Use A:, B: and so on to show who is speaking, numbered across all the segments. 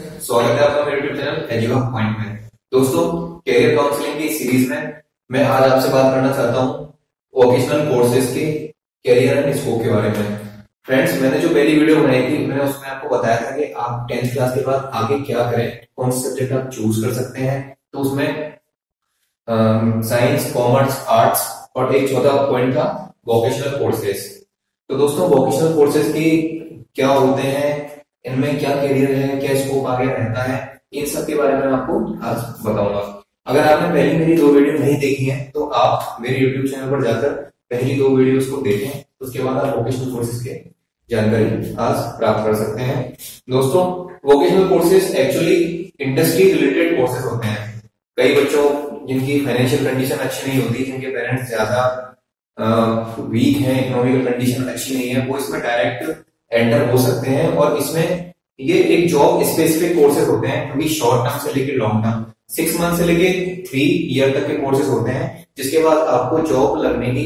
A: स्वागत है आपका मेरे यूट्यूब चैनल एजुआ पॉइंट में। दोस्तों कैरियर काउंसलिंग की सीरीज़ में मैं आज आपसे बात करना चाहता हूँ वोकेशनल कोर्सेज के कैरियर एंड स्कोप के बारे में। फ्रेंड्स मैंने जो पहली वीडियो बनाई थी, मैंने उसमें आपको बताया था कि आप टेंथ क्लास के बाद आगे क्या करें, कौन से सब्जेक्ट आप चूज़ कर सकते हैं। तो उसमें साइंस कॉमर्स आर्ट्स और एक चौथा पॉइंट था वोकेशनल कोर्सेज तो दोस्तों वोकेशनल कोर्सेज की क्या होते हैं इनमें क्या करियर है, क्या स्कोप आगे रहता है, इन सब के बारे में आपको आज बताऊँगा। अगर आपने पहली मेरी दो वीडियो नहीं देखी है तो आप मेरे यूट्यूब चैनल पर जाकर पहली दो वीडियोस को देखें, उसके बाद आप वोकेशनल कोर्सेज के जानकारी आज प्राप्त कर सकते हैं। दोस्तों vocational courses actually industry related courses होते हैं। कई बच्चों जिनकी फाइनेंशियल कंडीशन अच्छी नहीं होती, जिनके पेरेंट्स ज़्यादा वीक हैं इकोनॉमिकल कंडीशन अच्छी नहीं है, वो इसमें डायरेक्ट एंटर हो सकते हैं और इसमें ये एक जॉब स्पेसिफिक कोर्सेज होते हैं क्योंकि शॉर्ट टर्म से लेकर लॉन्ग टर्म सिक्स मंथ से लेके थ्री ईयर तक के कोर्सेज होते हैं, जिसके बाद आपको जॉब लगने की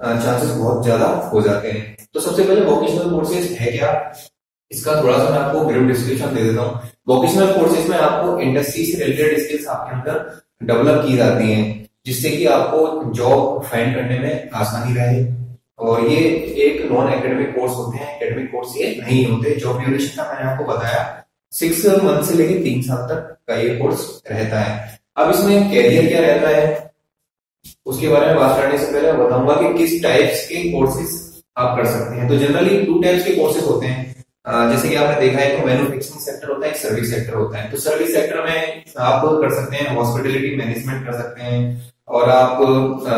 A: चांसेस बहुत ज़्यादा हो जाते हैं। तो सबसे पहले वोकेशनल कोर्सेज है क्या? इसका थोड़ा सा मैं आपको ग्रुप डिस्क्रिप्शन दे देता हूँ। वोकेशनल कोर्सेज में आपको इंडस्ट्री से रिलेटेड स्किल्स आपके अंदर डेवलप की जाती हैं, जिससे कि आपको जॉब फाइंड करने में आसानी रहे। और ये एक नॉन एकेडमिक कोर्स होते हैं एकेडमिक कोर्स ये नहीं होते जॉब ड्यूरेशन का मैंने आपको बताया सिक्स मंथ से लेकर तीन साल तक का ये कोर्स रहता है। अब इसमें कैरियर क्या रहता है? उसके बारे में बात करने से पहले बताऊँगा कि किस टाइप्स के कोर्सेज आप कर सकते हैं। तो जनरली टू टाइप्स के कोर्सेज होते हैं। जैसे कि आपने देखा है तो मैन्युफैक्चरिंग सेक्टर होता है, एक सर्विस सेक्टर होता है। तो सर्विस सेक्टर में आप कर सकते हैं हॉस्पिटलिटी मैनेजमेंट कर सकते हैं और आप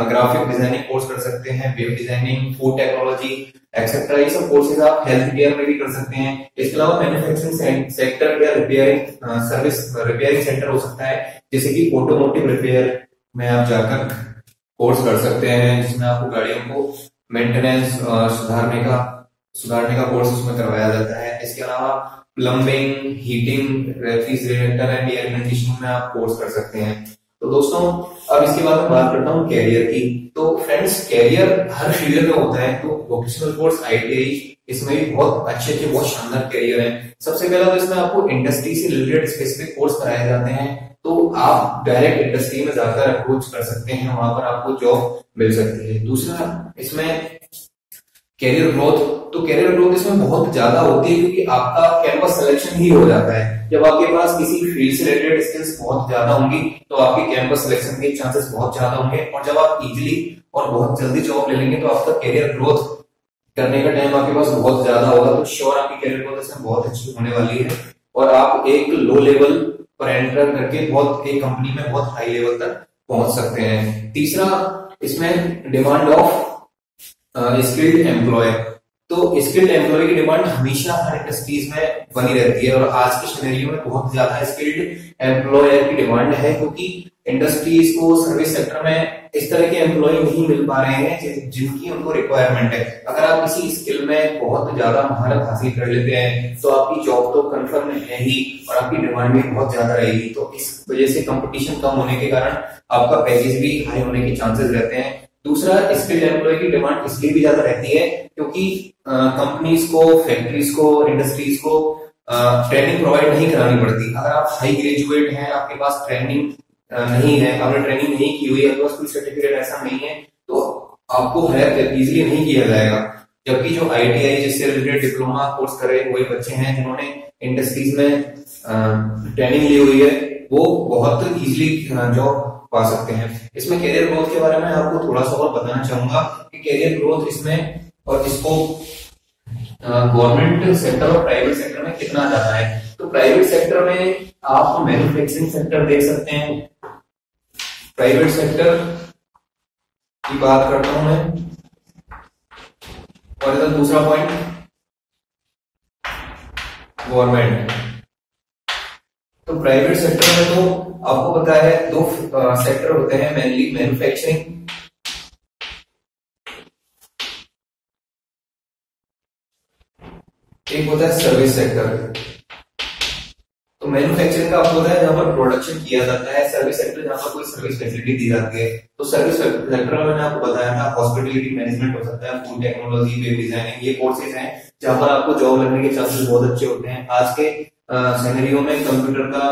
A: ग्राफिक डिज़ाइनिंग कोर्स कर सकते हैं web designing food technology etcetera ये सब कोर्सेज आप हेल्थ केयर में भी कर सकते हैं। इसके अलावा मैन्युफैक्चरिंग सेक्टर या रिपेयरिंग सर्विस रिपेयरिंग सेंटर हो सकता है, जैसे कि ऑटोमोटिव रिपेयर में आप जाकर कोर्स कर सकते हैं, जिसमें आपको गाड़ियों को मेंटेनेंस सुधारने का सुधारने का कोर्स उसमें करवाया जाता है। इसके अलावा plumbing heating refrigerator and air conditioning में आप कोर्स कर सकते हैं। तो दोस्तों, अब इसके बाद मैं बात करता हूँ कैरियर की। तो फ्रेंड्स कैरियर हर फ़ील्ड में होता है तो वोकेशनल कोर्स आईटीआई इसमें भी बहुत अच्छे अच्छे, बहुत शानदार कैरियर है। सबसे पहला तो इसमें आपको इंडस्ट्री से रिलेटेड स्पेसिफिक कोर्स कराए जाते हैं तो आप डायरेक्ट इंडस्ट्री में जाकर अप्रोच कर सकते हैं, वहाँ पर आपको जॉब मिल सकती है। दूसरा, इसमें कैरियर ग्रोथ तो कैरियर ग्रोथ इसमें बहुत ज़्यादा होती है क्योंकि आपका कैंपस सिलेक्शन ही हो जाता है। जब आपके पास किसी फ़ील्ड से रिलेटेड स्किल्स बहुत ज़्यादा होंगी तो आपके कैंपस सिलेक्शन के चांसेस बहुत ज़्यादा होंगे। और जब आप इजिली और बहुत जल्दी जॉब ले लेंगे तो आपका कैरियर ग्रोथ करने का टाइम आपके पास बहुत ज़्यादा होगा। तो श्योर आपकी कैरियर ग्रोथ इसमें बहुत अच्छी होने वाली है। और आप एक लो लेवल पर एंटर करके बहुत एक कंपनी में बहुत हाई लेवल तक पहुँच सकते हैं। तीसरा, इसमें डिमांड ऑफ़ स्किल्ड एम्प्लॉय तो स्किल्ड एम्प्लॉय की डिमांड हमेशा हर इंडस्ट्रीज़ में बनी रहती है और आज के सिनेरियो में बहुत ज़्यादा स्किल्ड एम्प्लॉयर की डिमांड है क्योंकि इंडस्ट्रीज़ को सर्विस सेक्टर में इस तरह के एम्प्लॉय नहीं मिल पा रहे हैं जिनकी उनको रिक्वायरमेंट है। अगर आप किसी स्किल में बहुत ज़्यादा महारत हासिल कर लेते हैं तो आपकी जॉब तो कंफर्म है ही और आपकी डिमांड भी बहुत ज़्यादा रहेगी। तो इस वजह से कंपटीशन कम होने के कारण आपका पैकेज भी हाई होने के चांसेस रहते हैं। दूसरा स्किल्ड एम्प्लॉय की डिमांड इसलिए भी ज़्यादा रहती है क्योंकि कंपनीज़ को फैक्ट्रीज को इंडस्ट्रीज़ को ट्रेनिंग प्रोवाइड नहीं करानी पड़ती। अगर आप हाई ग्रेजुएट हैं, आपके पास ट्रेनिंग नहीं है, आपने ट्रेनिंग नहीं की हुई है कोई सर्टिफिकेट ऐसा नहीं है तो आपको हायर इजिली नहीं किया जाएगा। जबकि जो आईटीआई जिससे रिलेटेड डिप्लोमा कोर्स करे, वही बच्चे हैं जिन्होंने इंडस्ट्रीज़ में ट्रेनिंग ली हुई है, वो बहुत इजिली जॉब पा सकते हैं। इसमें कैरियर ग्रोथ के बारे में आपको थोड़ा सा और बताना चाहूँगा कि कैरियर ग्रोथ इसमें और इसको गवर्नमेंट सेक्टर और प्राइवेट सेक्टर में कितना ज़्यादा है। तो प्राइवेट सेक्टर में आप मैन्युफैक्चरिंग सेक्टर देख सकते हैं। प्राइवेट सेक्टर की बात करता हूँ मैं। और इधर दूसरा पॉइंट गवर्नमेंट तो प्राइवेट सेक्टर में तो आपको पता है, दो सेक्टर होते हैं मेनली मैन्युफैक्चरिंग एक होता है सर्विस सेक्टर तो मैन्युफैक्चरिंग का आपको है जहाँ पर प्रोडक्शन किया जाता है सर्विस सेक्टर जहाँ पर कोई सर्विस फैसिलिटी दी जाती है। तो सर्विस सेक्टर में मैंने आपको बताया था हॉस्पिटलिटी मैनेजमेंट हो सकता है फ़ूड टेक्नोलॉजी वेब डिज़ाइनिंग ये कोर्सेज हैं, जहाँ पर आपको जॉब लगने के चांसेस बहुत अच्छे होते हैं। आज के सैनरियो में कंप्यूटर का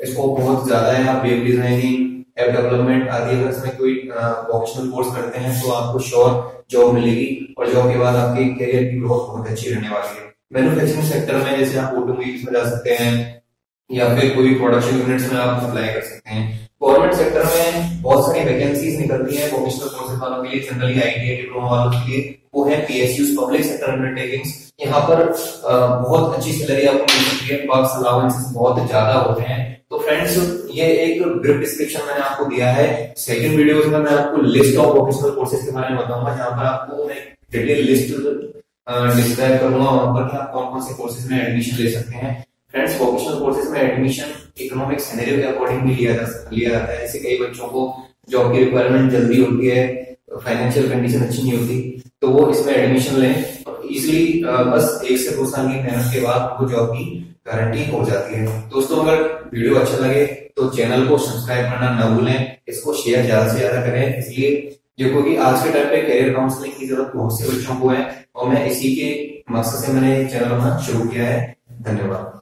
A: स्कोप बहुत ज़्यादा है आप वेब डिज़ाइनिंग एप डेवलपमेंट आदि अगर इसमें कोई वोकेशनल कोर्स करते हैं तो आपको श्योर जॉब मिलेगी और जॉब के बाद आपके करियर की ग्रोथ बहुत अच्छी रहने वाली है। मैन्युफैक्चरिंग सेक्टर में जैसे आप ऑटोमोबाइल्स में जा सकते हैं, या फिर कोई प्रोडक्शन यूनिट्स में आप अप्लाई कर सकते हैं। गवर्नमेंट सेक्टर में बहुत सारी वैकेंसीज निकलती है वोकेशनल कोर्सेज वालों के लिए जनरली आईटीआई डिप्लोमा वालों के लिए। वो है पीएसयूज पब्लिक सेक्टर अंडरटेकिंग्स यहाँ पर बहुत अच्छी सैलरी आपको मिल सकती है बहुत ज़्यादा होते हैं। फ्रेंड्स ये एक ब्रीफ डिस्क्रिप्शन मैंने आपको दिया है। सेकंड वीडियो में मैं आपको लिस्ट ऑफ़ वोकेशनल कोर्सेज के बारे में बताऊँगा, जहाँ पर आपको मैं डिटेल लिस्ट डिस्क्राइब करूँगा वहाँ पर आप कौन कौन से कोर्सेज में एडमिशन ले सकते हैं। फ्रेंड्स वोकेशनल कोर्सेज में एडमिशन इकोनॉमिक सिनेरियो के अकॉर्डिंग भी लिया जा लिया जाता है। जैसे कई बच्चों को जॉब की रिक्वायरमेंट जल्दी होती है फाइनेंशियल कंडीशन अच्छी नहीं होती तो वो इसमें एडमिशन लें। इजिली बस एक से दो साल की मेहनत के बाद वो जॉब की गारंटी हो जाती है। दोस्तों, अगर वीडियो अच्छा लगे तो चैनल को सब्सक्राइब करना न भूलें, इसको शेयर ज़्यादा से ज़्यादा करें। इसलिए जो कि आज के टाइम पे करियर काउंसलिंग की ज़रूरत बहुत से बच्चों को है और मैं इसी के मकसद से मैंने चैनल बनाना शुरू किया है। धन्यवाद।